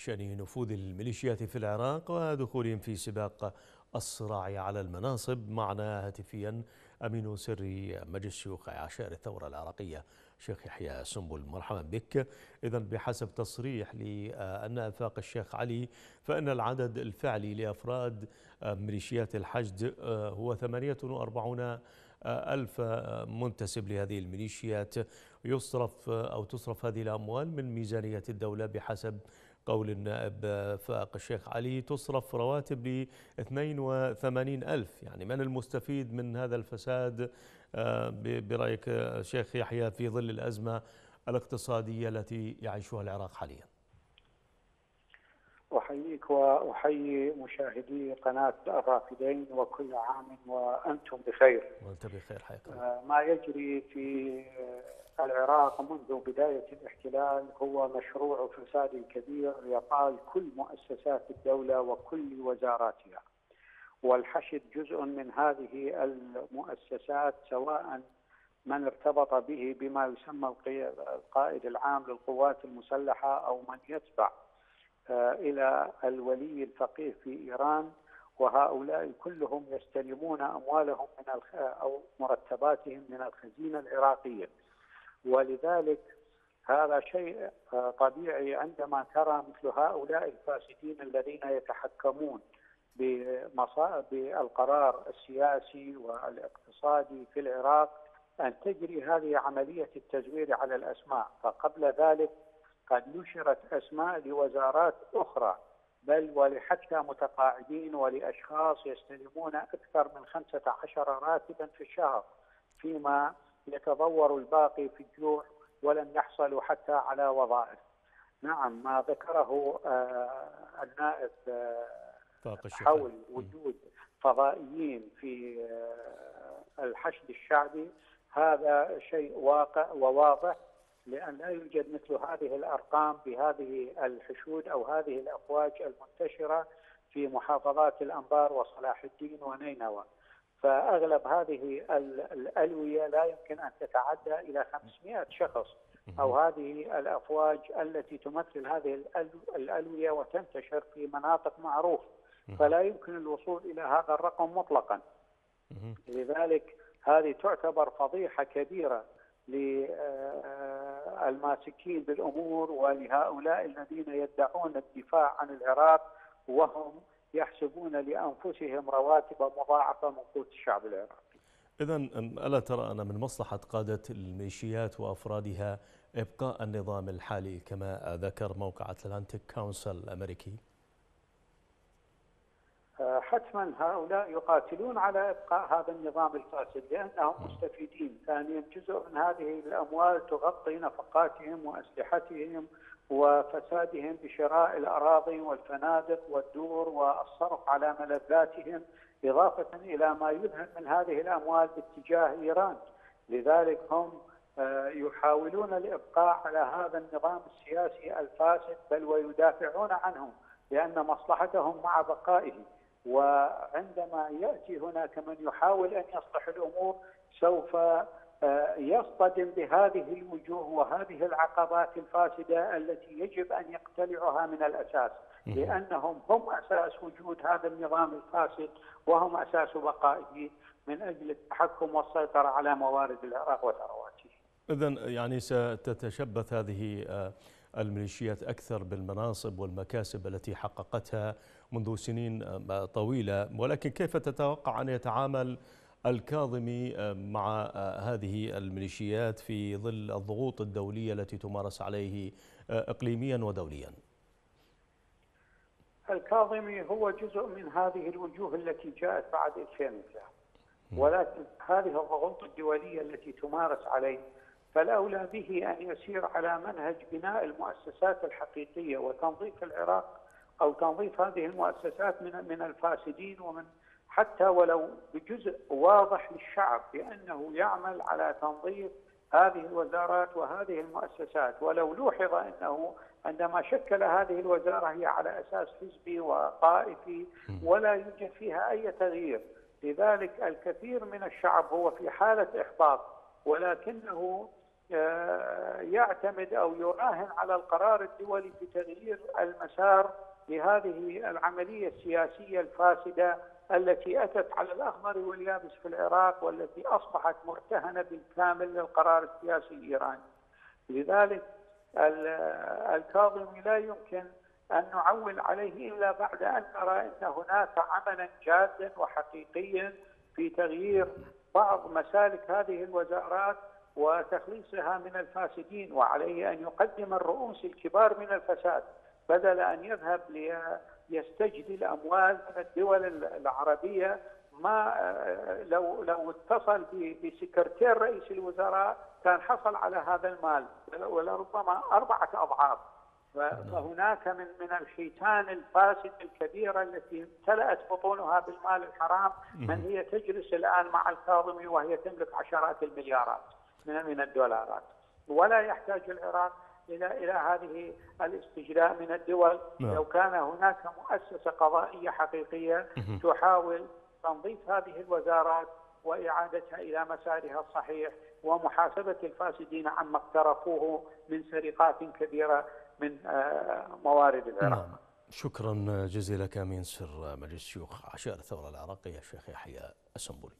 بشأن نفوذ الميليشيات في العراق ودخولهم في سباق الصراع على المناصب معنا هاتفيا أمين سر مجلس شيوخ عشائر الثورة العراقية شيخ يحيى سنبل. مرحبا بك. إذا بحسب تصريح لأن أنفاق الشيخ علي فإن العدد الفعلي لأفراد ميليشيات الحشد هو 48 ألف منتسب لهذه الميليشيات. يصرف أو تصرف هذه الأموال من ميزانية الدولة بحسب قول النائب فاق الشيخ علي تصرف رواتب ل 82 ألف. يعني من المستفيد من هذا الفساد؟ آه، برأيك شيخ يحيى في ظل الأزمة الاقتصادية التي يعيشها العراق حاليا. أحييك وأحيي مشاهدي قناة الرافدين وكل عام وأنتم بخير. وأنت بخير حياك آه، ما يجري في العراق منذ بداية الاحتلال هو مشروع فساد كبير يطال كل مؤسسات الدولة وكل وزاراتها. والحشد جزء من هذه المؤسسات سواء من ارتبط به بما يسمى القائد العام للقوات المسلحة أو من يتبع آه، إلى الولي الفقيه في إيران وهؤلاء كلهم يستلمون أموالهم من أو مرتباتهم من الخزينة العراقية. ولذلك هذا شيء آه، طبيعي عندما ترى مثل هؤلاء الفاسدين الذين يتحكمون بالقرار السياسي والاقتصادي في العراق أن تجري هذه عملية التزوير على الأسماء، فقبل ذلك قد نشرت أسماء لوزارات أخرى بل ولحتى متقاعدين ولأشخاص يستلمون أكثر من 15 راتبا في الشهر فيما يتضور الباقي في الجوع ولم يحصلوا حتى على وظائف. نعم ما ذكره آه، النائب آه، حول وجود فضائيين في آه، الحشد الشعبي هذا شيء واقع وواضح. لأن لا يوجد مثل هذه الأرقام بهذه الحشود أو هذه الأفواج المنتشرة في محافظات الأنبار وصلاح الدين ونينوى. فأغلب هذه الألوية لا يمكن أن تتعدى إلى 500 شخص أو هذه الافواج التي تمثل هذه الألوية وتنتشر في مناطق معروفة. فلا يمكن الوصول إلى هذا الرقم مطلقا. لذلك هذه تعتبر فضيحة كبيرة للماسكين بالأمور ولهؤلاء الذين يدعون الدفاع عن العراق وهم يحسبون لأنفسهم رواتب مضاعفة من قوت الشعب العراقي. إذا ألا ترى أن من مصلحة قادة الميليشيات وأفرادها إبقاء النظام الحالي كما ذكر موقع Atlantic Council الأمريكي؟ حتما هؤلاء يقاتلون على إبقاء هذا النظام الفاسد لأنهم مستفيدين، ثانيا جزء من هذه الأموال تغطي نفقاتهم وأسلحتهم وفسادهم بشراء الأراضي والفنادق والدور والصرف على ملذاتهم إضافة إلى ما يذهب من هذه الأموال باتجاه إيران، لذلك هم آه، يحاولون الإبقاء على هذا النظام السياسي الفاسد بل ويدافعون عنه لأن مصلحتهم مع بقائه وعندما يأتي هناك من يحاول أن يصلح الأمور سوف آه، يصطدم بهذه الوجوه وهذه العقبات الفاسدة التي يجب أن يقتلعها من الأساس لأنهم هم أساس وجود هذا النظام الفاسد وهم أساس بقائه من أجل التحكم والسيطرة على موارد العراق وثرواته. اذا يعني ستتشبث هذه آه، الميليشيات أكثر بالمناصب والمكاسب التي حققتها منذ سنين طويلة. ولكن كيف تتوقع أن يتعامل الكاظمي مع هذه الميليشيات في ظل الضغوط الدولية التي تمارس عليه إقليميا ودوليا؟ الكاظمي هو جزء من هذه الوجوه التي جاءت بعد 2003 ولكن هذه الضغوط الدولية التي تمارس عليه فالأولى به أن يسير على منهج بناء المؤسسات الحقيقية وتنظيف العراق أو تنظيف هذه المؤسسات من من الفاسدين ومن حتى ولو بجزء واضح للشعب بأنه يعمل على تنظيف هذه الوزارات وهذه المؤسسات. ولو لوحظ أنه عندما شكل هذه الوزارة هي على أساس حزبي وطائفي ولا يوجد فيها أي تغيير. لذلك الكثير من الشعب هو في حالة إحباط ولكنه يعتمد أو يراهن على القرار الدولي في تغيير المسار لهذه العملية السياسية الفاسدة التي أتت على الأخضر واليابس في العراق والتي أصبحت مرتهنة بالكامل للقرار السياسي الإيراني. لذلك الكاظمي لا يمكن أن نعول عليه إلا بعد أن نرى أن هناك عملا جادا وحقيقيا في تغيير بعض مسالك هذه الوزارات وتخليصها من الفاسدين وعليه أن يقدم الرؤوس الكبار من الفساد بدل أن يذهب ليستجدي الأموال من الدول العربية. ما لو لو اتصل بسكرتير رئيس الوزراء كان حصل على هذا المال ولربما أربعة أضعاف. فهناك من من الحيتان الفاسده الكبيرة التي امتلأت بطونها بالمال الحرام من هي تجلس الآن مع الكاظمي وهي تملك عشرات المليارات. من من الدولارات ولا يحتاج العراق إلى إلى هذه الاستجلاء من الدول نعم. لو كان هناك مؤسسة قضائية حقيقية تحاول تنظيف هذه الوزارات وإعادتها إلى مسارها الصحيح ومحاسبة الفاسدين عما اقترفوه من سرقات كبيرة من آه، موارد العراق. نعم. شكرا جزيلا لك امين سر مجلس الشيوخ عشائر الثورة العراقية الشيخ يحيى السنبولي.